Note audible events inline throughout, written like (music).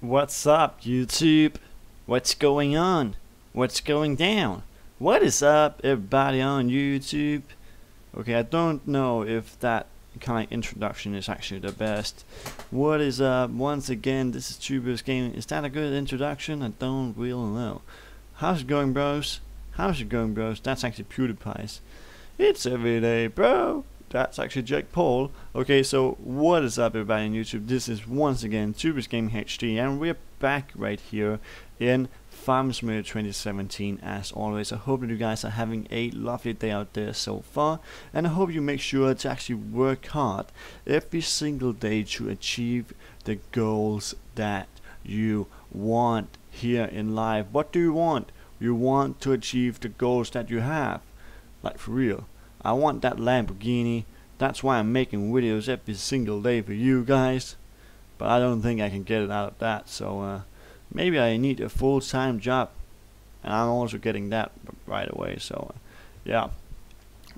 What's up, YouTube? What's going on? What's going down? What is up, everybody on YouTube? Okay, I don't know if that kind of introduction is actually the best. What is up? Once again, this is TwoBros Gaming. Is that a good introduction? I don't really know. How's it going, bros? How's it going, bros? That's actually PewDiePie's. It's everyday, bro. That's actually Jake Paul. Okay, so what is up, everybody on YouTube? This is once again TwoBros Gaming HD, and we're back right here in Farm Simulator 2017 as always. I hope that you guys are having a lovely day out there so far, and I hope you make sure to actually work hard every single day to achieve the goals that you want here in life. What do you want? You want to achieve the goals that you have. Like for real. I want that Lamborghini. That's why I'm making videos every single day for you guys. But I don't think I can get it out of that. So uh, maybe I need a full-time job. And I'm also getting that right away. So uh, yeah.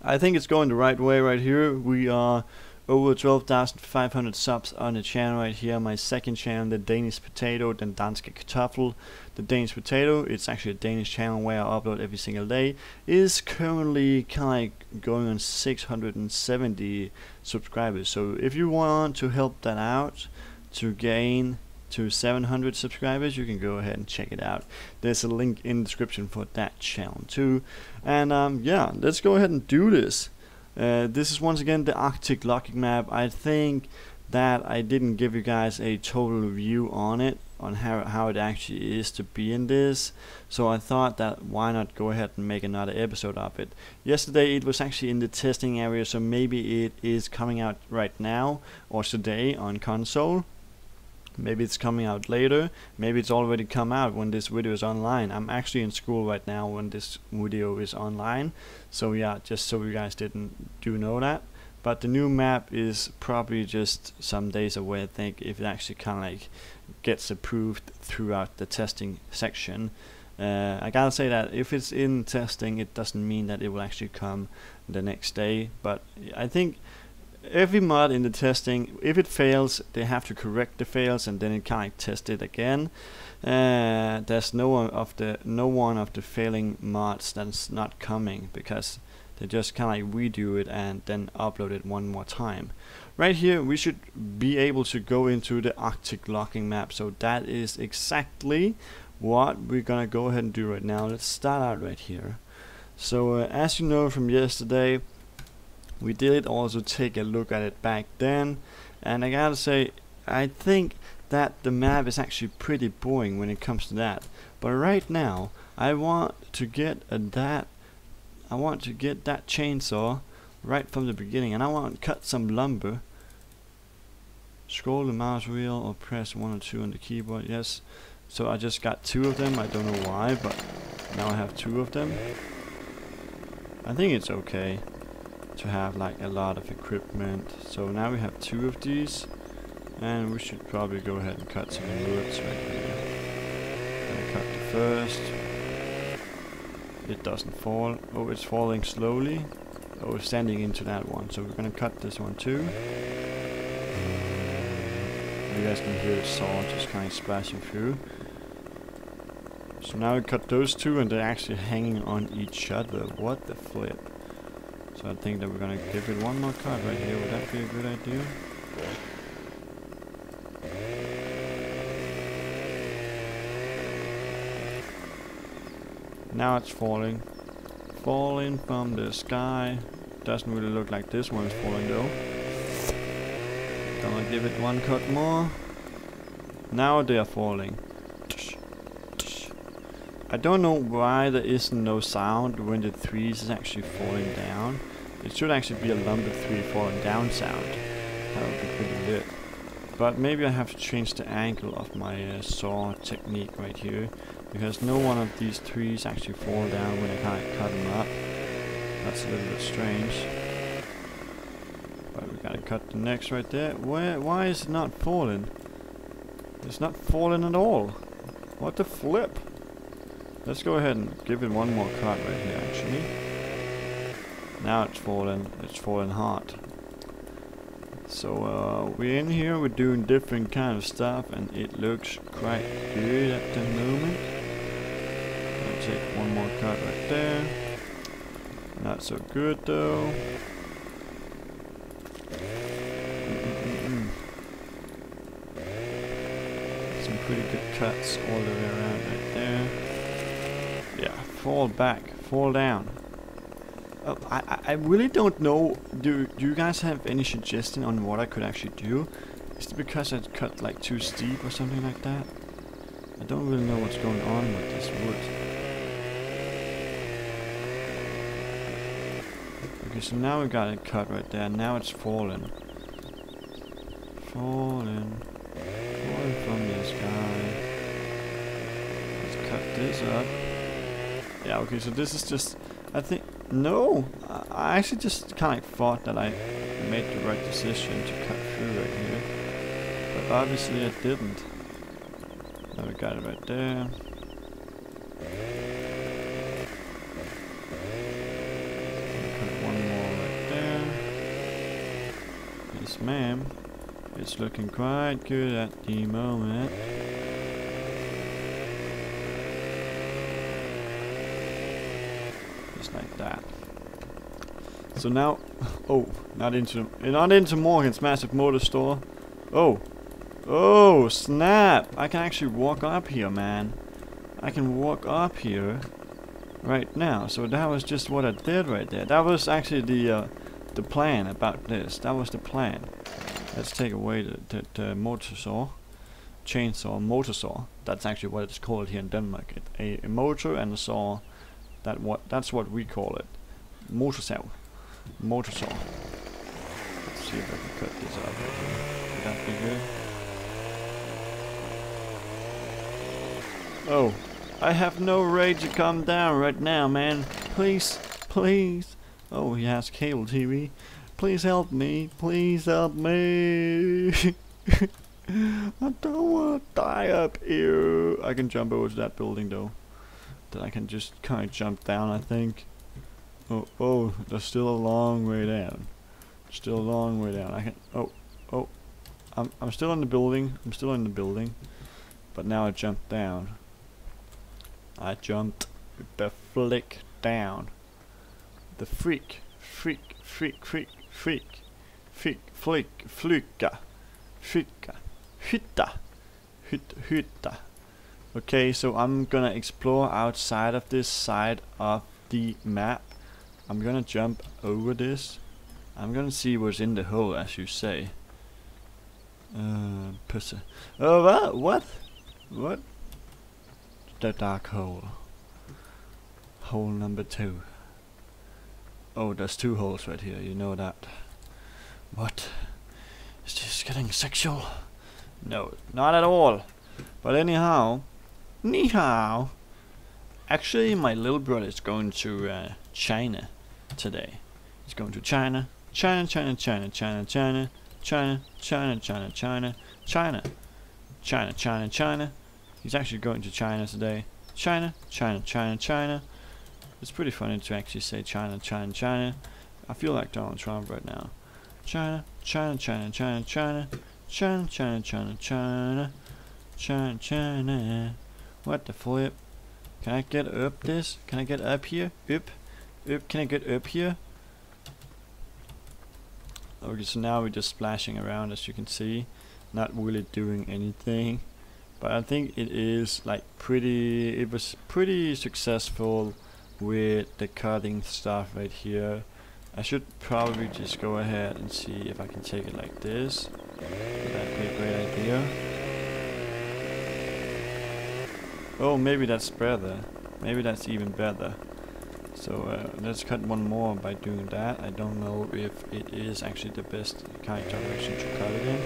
I think it's going the right way right here. We are over 12,500 subs on the channel right here. My second channel, the Danish Potato, the Danske Kartoffel. The Danish Potato, it's actually a Danish channel where I upload every single day, is currently kind of going on 670 subscribers. So if you want to help that out to gain to 700 subscribers, you can go ahead and check it out. There's a link in the description for that channel too. And um, yeah, let's go ahead and do this. Uh, this is once again the Arctic logging map. I think that I didn't give you guys a total review on it, on how, how it actually is to be in this. So I thought that why not go ahead and make another episode of it. Yesterday it was actually in the testing area, so maybe it is coming out right now or today on console. Maybe it's coming out later. Maybe it's already come out when this video is online. I'm actually in school right now when this video is online. So yeah, just so you guys didn't do know that. But the new map is probably just some days away, I think, if it actually kind of like gets approved throughout the testing section. Uh, I gotta say that if it's in testing, it doesn't mean that it will actually come the next day. But I think every mod in the testing, if it fails, they have to correct the fails and then it of test it again. Uh, there's no one of the no one of the failing mods that's not coming because they just kind of redo it and then upload it one more time. Right here, we should be able to go into the Arctic logging map. So that is exactly what we're gonna go ahead and do right now. Let's start out right here. So uh, as you know from yesterday, we did also take a look at it back then. And I gotta say I think that the map is actually pretty boring when it comes to that. But right now I want to get a that I want to get that chainsaw right from the beginning. And I want to cut some lumber. Scroll the mouse wheel or press 1 or 2 on the keyboard yes. So I just got two of them. I don't know why but now I have two of them. I think it's okay to have like a lot of equipment. So now we have two of these and we should probably go ahead and cut some woods right uh, here. Gonna cut the first. It doesn't fall. Oh, it's falling slowly. Oh, it's standing into that one. So we're gonna cut this one too. You guys can hear the saw just kind of splashing through. So now we cut those two and they're actually hanging on each other. What the flip? So I think that we're gonna give it one more cut right here. Would that be a good idea? Now it's falling. Falling from the sky. Doesn't really look like this one is falling though. Gonna give it one cut more. Now they are falling. I don't know why there isn't no sound when the trees is actually falling down. It should actually be a lumber tree falling down sound. That would be pretty lit. But maybe I have to change the angle of my uh, saw technique right here. Because no one of these trees actually fall down when I kind of cut them up. That's a little bit strange. But we gotta cut the next right there. Where? Why is it not falling? It's not falling at all. What the flip? Let's go ahead and give it one more cut right here, actually. Now it's fallen. It's fallen hard. So uh, we're in here, we're doing different kind of stuff and it looks quite good at the moment. I'll take one more cut right there. Not so good though. Some pretty good cuts all the way around right there. Yeah, fall back, fall down. Uh, I, I- really don't know. Do, do you guys have any suggestion on what I could actually do? Is it because I cut like too steep or something like that? I don't really know what's going on with this wood. Okay, so now we got it cut right there. Now it's falling. Falling. Falling from the sky. Let's cut this up. Yeah, okay, so this is just... I think... No! I- actually just kind of thought that I made the right decision to cut through right here. But obviously I didn't. Now we got it right there. One more right there. Yes, ma'am. It's looking quite good at the moment. Just like that. So now, (laughs) oh, not into, not into Morgan's massive motor store. Oh, oh, snap! I can actually walk up here, man. I can walk up here right now. So that was just what I did right there. That was actually the uh, the plan about this. That was the plan. Let's take away the, the, the motor saw, chainsaw, motor saw. That's actually what it's called here in Denmark. It, a, a motor and a saw. That what that's what we call it. Motor saw. Motor saw. Let's see if I can cut this out. Would that be good? Oh, I have no rage to come down right now, man. Please, please. Oh, he has cable TV. Please help me. Please help me. (laughs) I don't want to die up here. I can jump over to that building though. Then I can just kind of jump down, I think. Oh, oh, there's still a long way down. Still a long way down. I can. Oh, oh. I'm I'm still in the building. I'm still in the building. But now I jumped down. I jumped the flick down. The freak, freak, freak, freak, freak, freak, flick, flicka, flicka, hytta, hyt, hytta. Okay, so I'm gonna explore outside of this side of the map. I'm gonna jump over this. I'm gonna see what's in the hole, as you say. Uh, pussy. Oh, what? What? What? The dark hole. Hole number two. Oh, there's two holes right here, you know that. What? Is this getting sexual? No, not at all. But anyhow, ni hao. Actually, my little brother is going to uh, China today. He's going to China. China, China, China, China, China, China, China, China, China, China, China, China, China. He's actually going to China today. China, China, China, China. It's pretty funny to actually say China, China, China. I feel like Donald Trump right now. China, China, China, China, China, China, China, China, China, China, China. What the flip? Can I get up this? Can I get up here? Up? Up? Can I get up here? Okay, so now we're just splashing around as you can see. Not really doing anything. But I think it is like pretty, it was pretty successful with the cutting stuff right here. I should probably just go ahead and see if I can take it like this. That'd be a great idea? Oh, maybe that's better. Maybe that's even better. So uh, let's cut one more by doing that. I don't know if it is actually the best kind of direction to cut it in.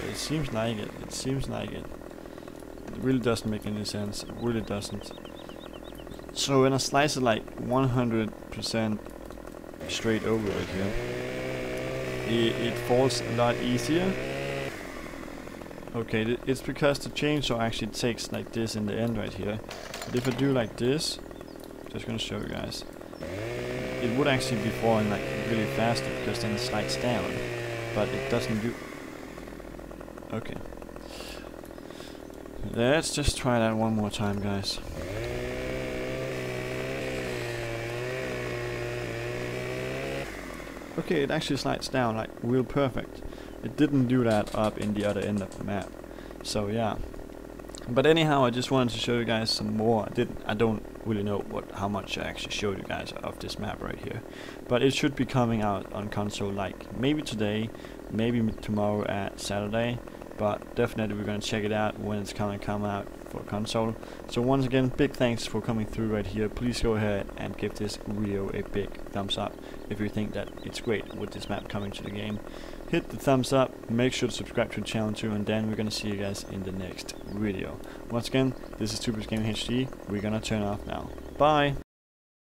But it seems like it. It seems like it. It really doesn't make any sense. It really doesn't. So when I slice it like 100% straight over right here, it, it falls a lot easier. Okay, it's because the chainsaw actually takes like this in the end right here. But if I do like this, just gonna show you guys, it would actually be falling like really faster because then it slides down, but it doesn't do. Okay. Let's just try that one more time, guys. Okay, it actually slides down like real perfect. It didn't do that up in the other end of the map. So yeah. But anyhow, I just wanted to show you guys some more. I didn't. I don't really know what how much I actually showed you guys of this map right here. But it should be coming out on console like maybe today, maybe tomorrow at Saturday but definitely we're going to check it out when it's going to come out for console. So once again, big thanks for coming through right here. Please go ahead and give this video a big thumbs up if you think that it's great with this map coming to the game. Hit the thumbs up, make sure to subscribe to the channel too, and then we're going to see you guys in the next video. Once again, this is TwoBros Gaming HD. We're going to turn off now. Bye!